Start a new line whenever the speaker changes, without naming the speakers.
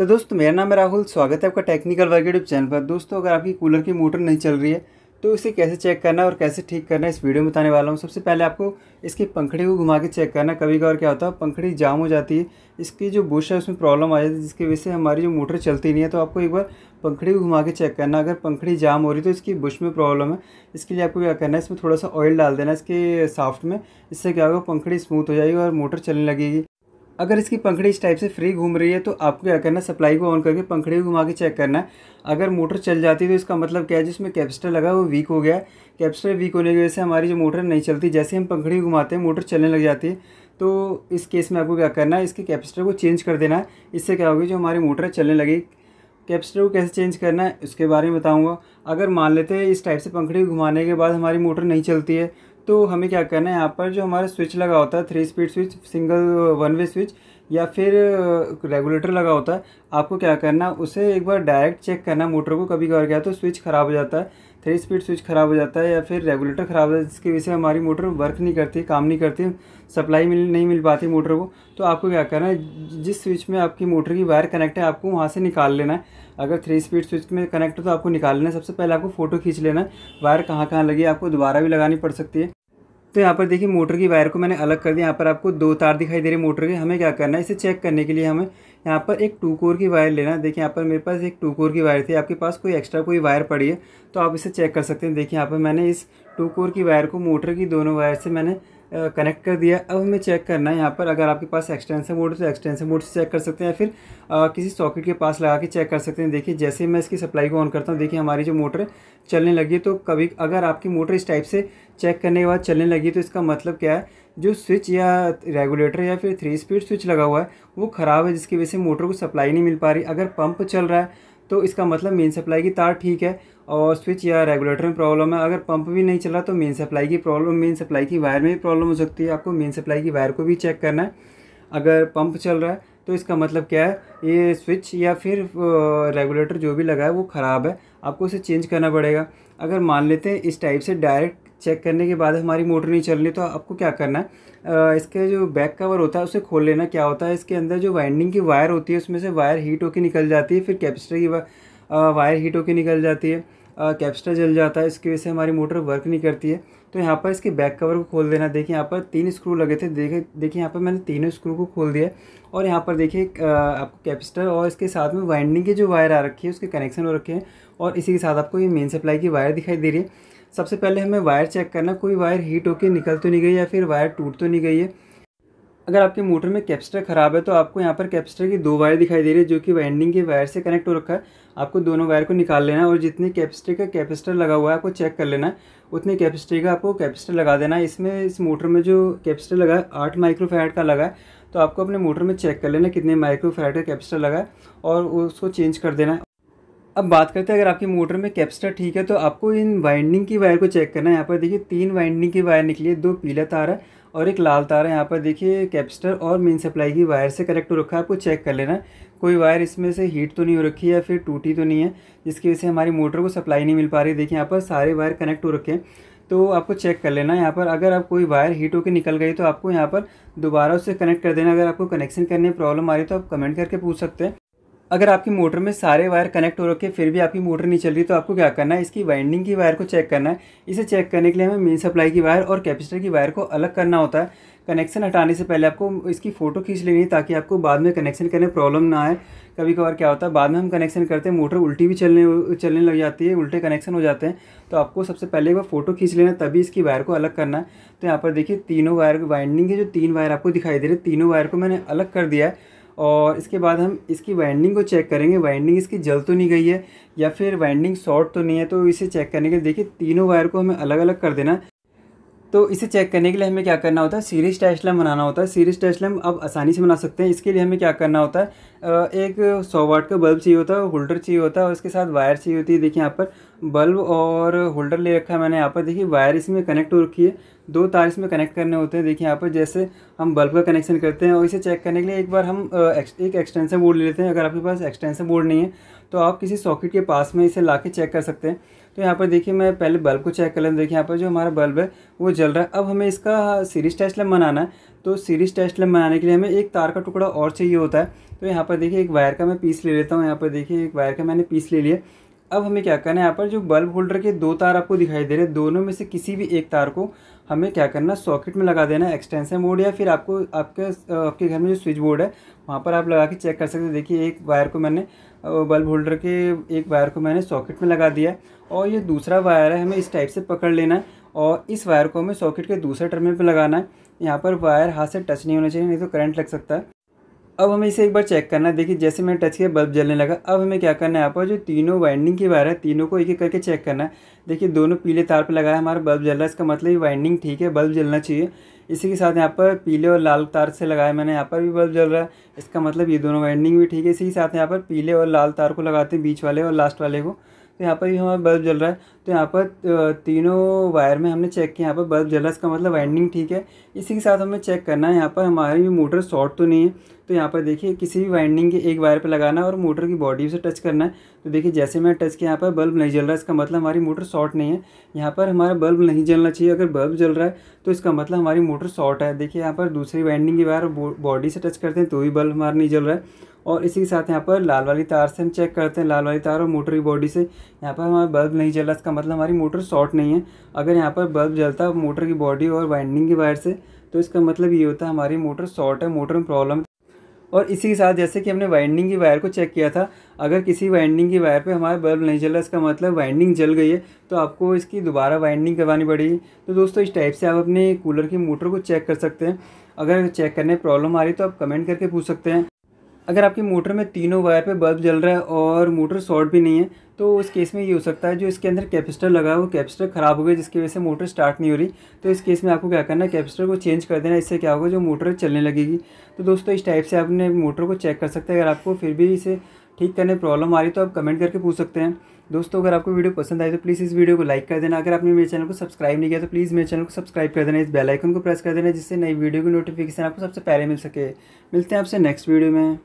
तो दोस्तों, मेरा नाम है राहुल, स्वागत है आपका टेक्निकल वर्क यूट्यूब चैनल पर। दोस्तों, अगर आपकी कूलर की मोटर नहीं चल रही है तो इसे कैसे चेक करना और कैसे ठीक करना है इस वीडियो में बताने वाला हूँ। सबसे पहले आपको इसकी पंखड़ी को घुमा के चेक करना। कभी कभार क्या होता है, पंखड़ी जाम हो जाती है, इसकी जो बुश है, उसमें प्रॉब्लम आ जाती है, जिसकी वजह से हमारी जो मोटर चलती नहीं है। तो आपको एक बार पंखड़ी को घुमा के चेक करना। अगर पंखड़ी जाम हो रही तो इसकी बुश में प्रॉब्लम है। इसके लिए आपको क्या करना है, इसमें थोड़ा सा ऑयल डाल देना इसके साफ्ट में, इससे क्या होगा, पंखड़ी स्मूथ हो जाएगी और मोटर चलने लगेगी। अगर इसकी पंखड़ी इस टाइप से फ्री घूम रही है तो आपको क्या करना है? सप्लाई को ऑन करके पंखड़ी को घुमा के चेक करना है। अगर मोटर चल जाती है तो इसका मतलब क्या है? जिसमें कैपेसिटर लगा वो वीक हो गया है। कैपेसिटर वीक होने की वजह से हमारी जो मोटर नहीं चलती, जैसे हम पंखड़ी घुमाते हैं मोटर चलने लग जाती है। तो इस केस में आपको क्या करना है? इसके कैपेसिटर को चेंज कर देना है। इससे क्या होगी? जो हमारी मोटर चलने लगी कैपेसिटर को कैसे चेंज करना है, उसके बारे में बताऊँगा। अगर मान लेते हैं, इस टाइप से पंखड़ी घुमाने के बाद हमारी मोटर नहीं चलती है तो हमें क्या करना है, यहाँ पर जो हमारा स्विच लगा होता है three speed switch single one way switch या फिर रेगुलेटर लगा होता है, आपको क्या करना उसे एक बार डायरेक्ट चेक करना मोटर को कभी कभार क्या तो स्विच ख़राब हो जाता है। थ्री स्पीड स्विच ख़राब हो जाता है या फिर रेगुलेटर ख़राब हो जाता है, जिसकी वजह से हमारी मोटर वर्क नहीं करती, काम नहीं करती, सप्लाई मिल, नहीं मिल पाती मोटर को। तो आपको क्या करना है, जिस स्विच में आपकी मोटर की वायर कनेक्ट है, आपको वहाँ से निकाल लेना है। अगर थ्री स्पीड स्विच में कनेक्ट हो तो आपको निकाल लेना है। सबसे पहले आपको फ़ोटो खींच लेना है, वायर कहाँ कहाँ लगी आपको दोबारा भी लगानी पड़ सकती है। तो यहाँ पर देखिए, मोटर की वायर को मैंने अलग कर दिया। यहाँ पर आपको दो तार दिखाई दे रही मोटर के। हमें क्या करना है, इसे चेक करने के लिए हमें यहाँ पर एक टू कोर की वायर लेना है। देखिए यहाँ पर मेरे पास एक टू कोर की वायर थी। आपके पास कोई एक्स्ट्रा कोई वायर पड़ी है तो आप इसे चेक कर सकते हैं। देखिए यहाँ पर मैंने इस टू कोर की वायर को मोटर की दोनों वायर से मैंने कनेक्ट कर दिया अब हमें चेक करना है यहाँ पर। अगर आपके पास एक्सटेंशन मोड तो एक्सटेंशन मोड से चेक कर सकते हैं या फिर आ, किसी सॉकेट के पास लगा के चेक कर सकते हैं। देखिए जैसे मैं इसकी सप्लाई को ऑन करता हूँ देखिए हमारी जो मोटर चलने लगी तो कभी अगर आपकी मोटर इस टाइप से चेक करने के बाद चलने लगी तो इसका मतलब क्या है? जो स्विच या रेगुलेटर या फिर थ्री स्पीड स्विच लगा हुआ है वो ख़राब है जिसकी वजह से मोटर को सप्लाई नहीं मिल पा रही। अगर पंप चल रहा है तो इसका मतलब मेन सप्लाई की तार ठीक है और स्विच या रेगुलेटर में प्रॉब्लम है। अगर पंप भी नहीं चल तो मेन सप्लाई की प्रॉब्लम मेन सप्लाई की वायर में भी प्रॉब्लम हो सकती है। आपको मेन सप्लाई की वायर को भी चेक करना है। अगर पंप चल रहा है तो इसका मतलब क्या है? ये स्विच या फिर रेगुलेटर जो भी लगा है, वो ख़राब है। आपको उसे चेंज करना पड़ेगा। अगर मान लेते हैं इस टाइप से डायरेक्ट चेक करने के बाद हमारी मोटर नहीं चल रही तो आपको क्या करना है? इसके जो बैक कवर होता है, उसे खोल लेना। क्या होता है, इसके अंदर जो वाइंडिंग की वायर होती है, उसमें से वायर हीट होकर निकल जाती है, फिर कैपेसिटर की वायर हीट होकर निकल जाती है। कैप्स्टर जल जाता है, इसकी वजह से हमारी मोटर वर्क नहीं करती है। तो यहाँ पर इसके बैक कवर को खोल देना। देखिए, यहाँ पर तीन स्क्रू लगे थे। देखे, देखिए, यहाँ पर मैंने तीनों स्क्रू को खोल दिया और यहाँ पर देखिए आपको कैपेसिटर और इसके साथ में वाइंडिंग की जो वायर आ रखी है, उसके कनेक्शन हो रखे हैं। और इसी के साथ आपको ये मेन सप्लाई की वायर दिखाई दे रही है। सबसे पहले हमें वायर चेक करना, कोई वायर हीट होकर निकल तो नहीं गई या फिर वायर टूट तो नहीं गई है। अगर आपके मोटर में कैपेसिटर ख़राब है तो आपको यहाँ पर कैपेसिटर की दो वायर दिखाई दे रही है, जो कि वाइंडिंग के वायर से कनेक्ट हो रखा है। आपको दोनों वायर को निकाल लेना और जितने कैपेसिटी का कैपेसिटर लगा हुआ है, आपको चेक कर लेना उतनी कैपेसिटी का आपको कैपेसिटर लगा देना इसमें, इस मोटर में जो कैपेसिटर लगा है, आठ माइक्रोफैट का लगा है। तो आपको अपने मोटर में चेक कर लेना कितने माइक्रोफैट का कैपेसिटर लगा है और उसको चेंज कर देना अब बात करते हैं, अगर आपकी मोटर में कैपेसिटर ठीक है तो आपको इन वाइंडिंग की वायर को चेक करना है। यहाँ पर देखिए, तीन वाइंडिंग की वायर निकली है, दो पीला तार है और एक लाल तार है। यहाँ पर देखिए, कैपेसिटर और मेन सप्लाई की वायर से कनेक्ट हो रखा है, आपको चेक कर लेना कोई वायर इसमें से हीट तो नहीं हो रखी है या फिर टूटी तो नहीं है, जिसकी वजह से हमारी मोटर को सप्लाई नहीं मिल पा रही। देखिए, यहाँ पर सारे वायर कनेक्ट हो रखे हैं तो आपको चेक कर लेना है। यहाँ पर अगर आप कोई वायर हीट होकर निकल गई तो आपको यहाँ पर दोबारा उससे कनेक्ट कर देना। अगर आपको कनेक्शन करने में प्रॉब्लम आ रही है तो आप कमेंट करके पूछ सकते हैं। अगर आपकी मोटर में सारे वायर कनेक्ट हो रखे, फिर भी आपकी मोटर नहीं चल रही तो आपको क्या करना है? इसकी वाइंडिंग की वायर को चेक करना है। इसे चेक करने के लिए हमें मेन सप्लाई की वायर और कैपेसिटर की वायर को अलग करना होता है। कनेक्शन हटाने से पहले आपको इसकी फ़ोटो खींच लेनी है, ताकि आपको बाद में कनेक्शन करने प्रॉब्लम ना आए। कभी कभार क्या होता है, बाद में हम कनेक्शन करते हैं, मोटर उल्टी भी चलने चलने लग जाती है, उल्टे कनेक्शन हो जाते हैं। तो आपको सबसे पहले एक बार फ़ोटो खींच लेना, तभी इसकी वायर को अलग करना है। तो यहाँ पर देखिए, तीनों वायर, वाइंडिंग के जो तीन वायर आपको दिखाई दे रहे तीनों वायर को मैंने अलग कर दिया है। और इसके बाद हम इसकी वाइंडिंग को चेक करेंगे। वाइंडिंग इसकी जल तो नहीं गई है या फिर वाइंडिंग शॉर्ट तो नहीं है तो इसे चेक करने के लिए देखिए, तीनों वायर को हमें अलग अलग कर देना तो इसे चेक करने के लिए हमें क्या करना होता है? सीरीज़ टैचलम बनाना होता है। सीरीज़ टैचलम अब आसानी से बना सकते हैं। इसके लिए हमें क्या करना होता है? एक सौ वाट का बल्ब चाहिए होता है, होल्डर चाहिए होता है और उसके साथ वायर चाहिए होती है। देखिए यहाँ पर बल्ब और होल्डर ले रखा है मैंने यहाँ पर। देखिए वायर इसमें कनेक्ट हो रखी है। दो तार इसमें कनेक्ट करने होते हैं। देखिए यहाँ पर जैसे हम बल्ब का कनेक्शन करते हैं और इसे चेक करने के लिए एक बार हम एक एक्सटेंसन बोर्ड ले लेते हैं। अगर आपके पास एक्सटेंसन बोर्ड नहीं है तो आप किसी सॉकेट के पास में इसे ला चेक कर सकते हैं। तो यहाँ पर देखिए मैं पहले बल्ब को चेक कर लें देखिए यहाँ पर जो हमारा बल्ब है, वो जल रहा है। अब हमें इसका सीरीज़ टेस्ट लैम्प बनाना है। तो सीरीज़ टेस्ट लैम्प बनाने के लिए हमें एक तार का टुकड़ा और चाहिए होता है। तो यहाँ पर देखिए एक वायर का मैं पीस ले लेता हूँ। यहाँ पर देखिए एक वायर का मैंने पीस ले लिया। अब हमें क्या करना है? यहाँ पर जो बल्ब होल्डर के दो तार आपको दिखाई दे रहे हैं, दोनों में से किसी भी एक तार को हमें क्या करना सॉकेट में लगा देना एक्सटेंशन बोर्ड या फिर आपको, आपके आपके घर में जो स्विच बोर्ड है, वहाँ पर आप लगा के चेक कर सकते हैं। देखिए, एक वायर को मैंने बल्ब होल्डर के एक वायर को मैंने सॉकेट में लगा दिया और ये दूसरा वायर है, हमें इस टाइप से पकड़ लेना है और इस वायर को हमें सॉकेट के दूसरे टर्मिनल पर लगाना है। यहाँ पर वायर हाथ से टच नहीं होना चाहिए, नहीं तो करंट लग सकता है। अब हमें इसे एक बार चेक करना है। देखिए, जैसे मैंने टच किया बल्ब जलने लगा। अब हमें क्या करना है? यहाँ पर जो तीनों वाइंडिंग की वायर है, तीनों को एक एक करके चेक करना है। देखिए, दोनों पीले तार पर लगाया हमारा बल्ब जल रहा है। इसका मतलब वाइंडिंग ठीक है बल्ब जलना चाहिए। इसी के साथ यहाँ पर पीले और लाल तार से लगाया मैंने, यहाँ पर भी बल्ब जल रहा है। इसका मतलब ये दोनों वाइंडिंग भी ठीक है। इसी के साथ यहाँ पर पीले और लाल तार को लगाते हैं, बीच वाले और लास्ट वाले को। तो यहाँ पर भी हमारा बल्ब जल रहा है। तो यहाँ पर तीनों वायर में हमने चेक किया, यहाँ पर बल्ब जल रहा है। इसका मतलब वाइंडिंग ठीक है। इसी के साथ हमें चेक करना है। यहाँ पर हमारी मोटर शॉर्ट तो नहीं है। तो यहाँ पर देखिए, किसी भी वाइंडिंग के एक वायर पर लगाना है और मोटर की बॉडी से टच करना है। तो देखिए, जैसे मैं टच किया, यहाँ पर बल्ब नहीं जल रहा है इसका मतलब हमारी मोटर शॉर्ट नहीं है। यहाँ पर हमारा बल्ब नहीं जलना चाहिए, अगर बल्ब जल रहा है तो इसका मतलब हमारी मोटर शॉर्ट है। देखिए, यहाँ पर दूसरी वाइंडिंग की वायर बॉडी से टच करते हैं तो भी बल्ब हमारा नहीं जल रहा है। और इसी के साथ यहाँ पर लाल वाली तार से हम चेक करते हैं, लाल वाली तार और मोटर की बॉडी से। यहाँ पर हमारा बल्ब नहीं जल रहा, इसका मतलब हमारी मोटर शॉर्ट नहीं है। अगर यहाँ पर बल्ब जलता मोटर की बॉडी और वाइंडिंग की वायर से तो इसका मतलब ये होता है, हमारी मोटर शॉर्ट है मोटर में प्रॉब्लम और इसी के साथ जैसे कि हमने वाइंडिंग की वायर को चेक किया था, अगर किसी वाइंडिंग की वायर पे हमारा बल्ब नहीं जला इसका मतलब वाइंडिंग जल गई है तो आपको इसकी दोबारा वाइंडिंग करवानी पड़ेगी। तो दोस्तों, इस टाइप से आप अपने कूलर की मोटर को चेक कर सकते हैं। अगर चेक करने प्रॉब्लम आ रही तो आप कमेंट करके पूछ सकते हैं। अगर आपकी मोटर में तीनों वायर पे बल्ब जल रहा है और मोटर शॉर्ट भी नहीं है तो उस केस में ये हो सकता है जो इसके अंदर कैपेसिटर लगा है वो कैपेसिटर ख़राब हो गया, जिसकी वजह से मोटर स्टार्ट नहीं हो रही। तो इस केस में आपको क्या करना है, कैपेसिटर को चेंज कर देना इससे क्या होगा, जो मोटर चलने लगेगी। तो दोस्तों, इस टाइप से आपने मोटर को चेक कर सकते हैं। अगर आपको फिर भी इसे ठीक करने प्रॉब्लम आ रही तो आप कमेंट करके पूछ सकते हैं। दोस्तों, अगर आपको वीडियो पसंद आए तो प्लीज़ इस वीडियो को लाइक कर देना। अगर आपने मेरे चैनल को सब्सक्राइब नहीं किया तो प्लीज़ मेरे चैनल को सब्सक्राइब कर देना। इस बेल आइकन को प्रेस कर देना, जिससे नई वीडियो की नोटिफिकेशन आपको सबसे पहले मिल सके। मिलते हैं आपसे नेक्स्ट वीडियो में।